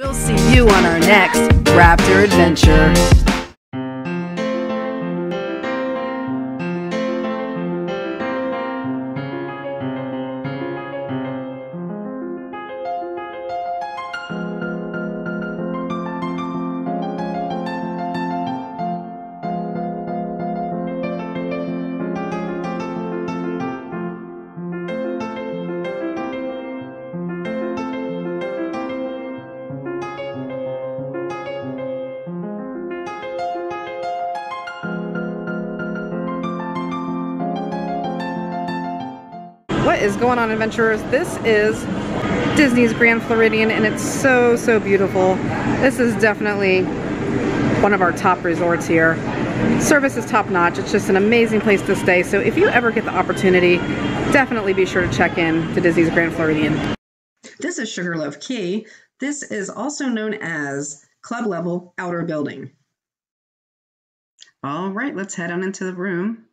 We'll see you on our next Raptor adventure. What is going on adventurers? This is Disney's Grand Floridian and it's so, so beautiful. This is definitely one of our top resorts here. Service is top notch. It's just an amazing place to stay. So if you ever get the opportunity, definitely be sure to check in to Disney's Grand Floridian. This is Sugarloaf Key. This is also known as Club Level Outer Building. All right, let's head on into the room.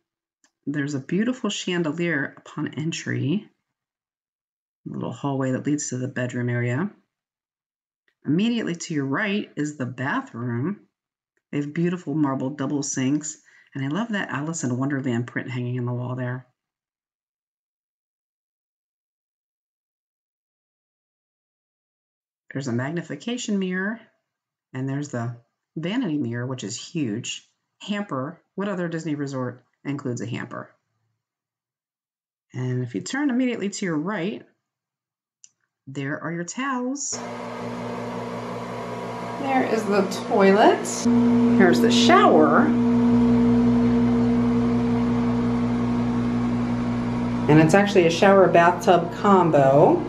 There's a beautiful chandelier upon entry. A little hallway that leads to the bedroom area. Immediately to your right is the bathroom. They have beautiful marble double sinks, and I love that Alice in Wonderland print hanging on the wall there. There's a magnification mirror, and there's the vanity mirror, which is huge. Hamper. What other Disney resort includes a hamper? And if you turn immediately to your right, there are your towels. There is the toilet. Here's the shower. And it's actually a shower bathtub combo.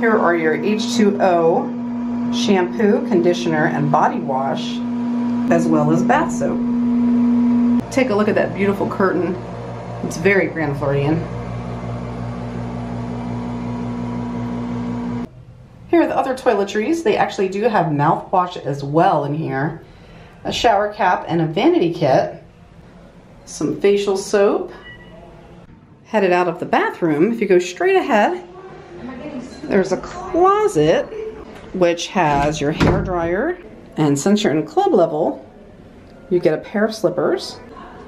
Here are your H2O shampoo, conditioner, and body wash, as well as bath soap. Take a look at that beautiful curtain. It's very Grand Floridian. Here are the other toiletries. They actually do have mouthwash as well in here. A shower cap and a vanity kit. Some facial soap. Headed out of the bathroom, if you go straight ahead, there's a closet which has your hair dryer. And since you're in club level, you get a pair of slippers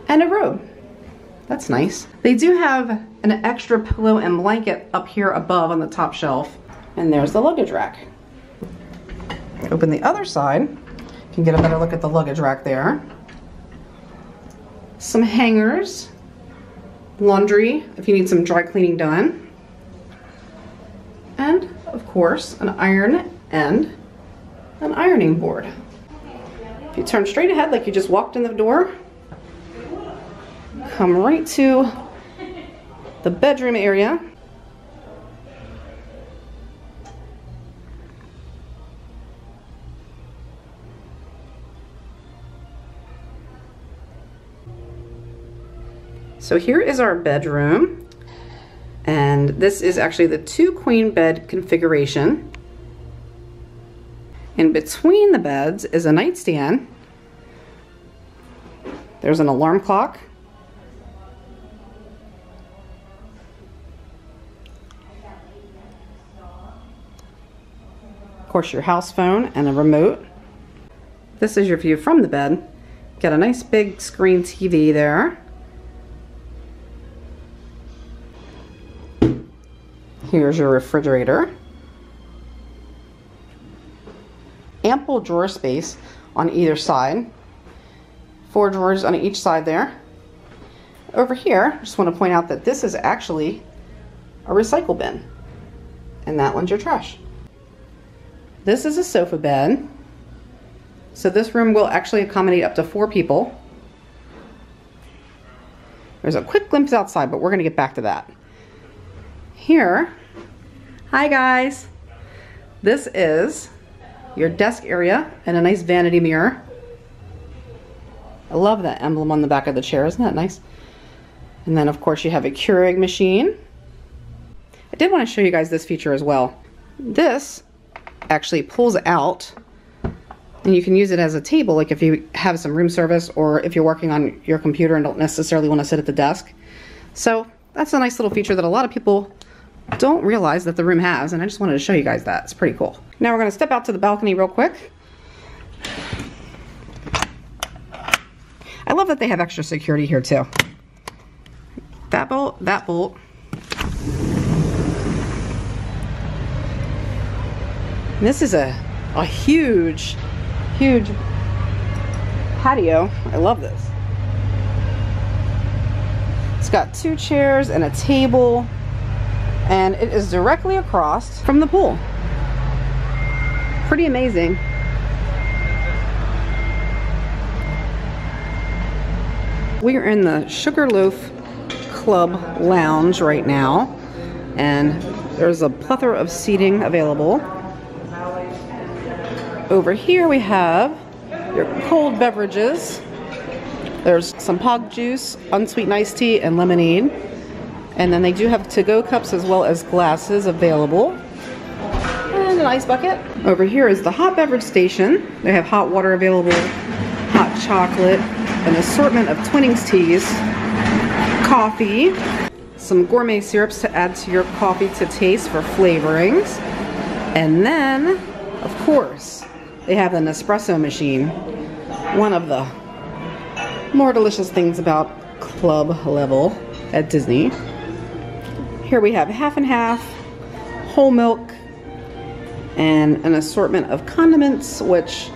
and a robe. That's nice. They do have an extra pillow and blanket up here above on the top shelf. And there's the luggage rack. Open the other side. You can get a better look at the luggage rack there. Some hangers. Laundry if you need some dry cleaning done. And, of course, an iron and an ironing board. If you turn straight ahead like you just walked in the door, come right to the bedroom area. So here is our bedroom. And this is actually the two queen bed configuration. In between the beds is a nightstand. There's an alarm clock. Course, your house phone and a remote. This is your view from the bed. Got a nice big screen TV there. Here's your refrigerator. Ample drawer space on either side. Four drawers on each side there. Over here, just want to point out that this is actually a recycle bin. And that one's your trash. This is a sofa bed. So this room will actually accommodate up to four people. There's a quick glimpse outside, but we're going to get back to that. Here, hi guys. This is your desk area and a nice vanity mirror. I love that emblem on the back of the chair. Isn't that nice? And then, of course, you have a Keurig machine. I did want to show you guys this feature as well. This actually pulls out and you can use it as a table like if you have some room service or if you're working on your computer and don't necessarily want to sit at the desk. So that's a nice little feature that a lot of people don't realize that the room has, and I just wanted to show you guys that. It's pretty cool. Now we're going to step out to the balcony real quick. I love that they have extra security here too. That bolt, that bolt. This is a, a huge, huge patio. I love this. It's got two chairs and a table and it is directly across from the pool. Pretty amazing. We are in the Sugarloaf Club Lounge right now and there's a plethora of seating available. Over here we have your cold beverages. There's some pog juice, unsweetened iced tea, and lemonade. And then they do have to-go cups as well as glasses available. And an ice bucket. Over here is the hot beverage station. They have hot water available, hot chocolate, an assortment of Twinings teas, coffee, some gourmet syrups to add to your coffee to taste for flavorings. And then, of course, they have an espresso machine. One of the more delicious things about club level at Disney. Here we have half and half, whole milk, and an assortment of condiments, which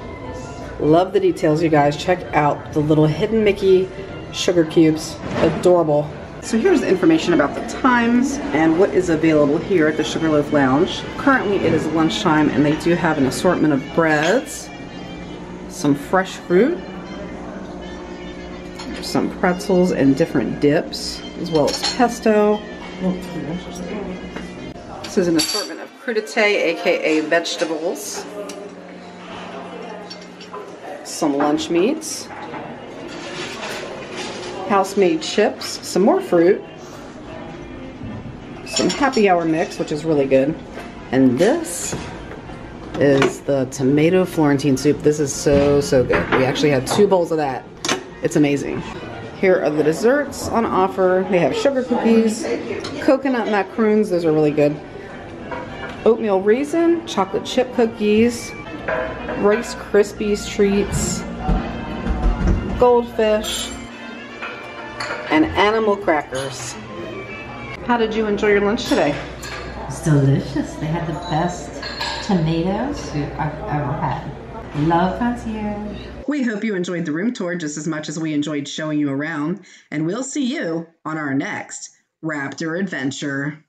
love the details, you guys. Check out the little hidden Mickey sugar cubes. Adorable. So here's the information about the times and what is available here at the Sugarloaf Lounge. Currently it is lunchtime and they do have an assortment of breads, some fresh fruit, some pretzels and different dips, as well as pesto, this is an assortment of crudité, aka vegetables. Some lunch meats. House-made chips. Some more fruit. Some happy hour mix, which is really good. And this is the tomato Florentine soup. This is so, so good. We actually had two bowls of that. It's amazing. Here are the desserts on offer. They have sugar cookies, coconut macaroons, those are really good. Oatmeal raisin, chocolate chip cookies, Rice Krispies treats, goldfish, and animal crackers. How did you enjoy your lunch today? It's delicious. They had the best tomato soup I've ever had. Love concierge. We hope you enjoyed the room tour just as much as we enjoyed showing you around, and we'll see you on our next Raptor adventure.